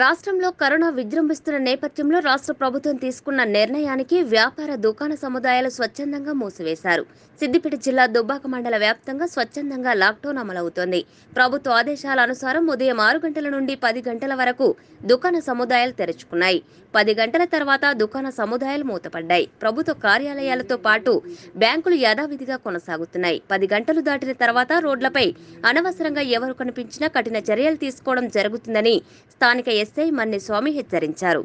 రాష్ట్రంలో కరోనా విజృంభిస్తున్న నేపథ్యంలో రాష్ట్ర ప్రభుత్వం తీసుకున్న నిర్ణయానికి వ్యాపార దుకాణ సముదాయాలు స్వచ్ఛందంగా మూసివేశారు. సిద్దిపేట జిల్లా దుబ్బాక మండల వ్యాప్తంగా స్వచ్ఛందంగా లాక్డౌన్ అమలవుతోంది. ప్రభుత్వ ఆదేశాల అనుసారం ఉదయం ఆరు గంటల నుండి పది గంటల వరకు దుకాణ సముదాయాలు తెరుచుకున్నాయి. పది గంటల తర్వాత దుకాణ సముదాయాలు మూతపడ్డాయి. ప్రభుత్వ కార్యాలయాలతో పాటు బ్యాంకులు యథావిధిగా కొనసాగుతున్నాయి. పది గంటలు దాటిన తర్వాత రోడ్లపై అనవసరంగా ఎవరు కనిపించినా కఠిన చర్యలు తీసుకోవడం జరుగుతుందని స్థానిక ఎస్ఐ మన్ని స్వామి హెచ్చరించారు.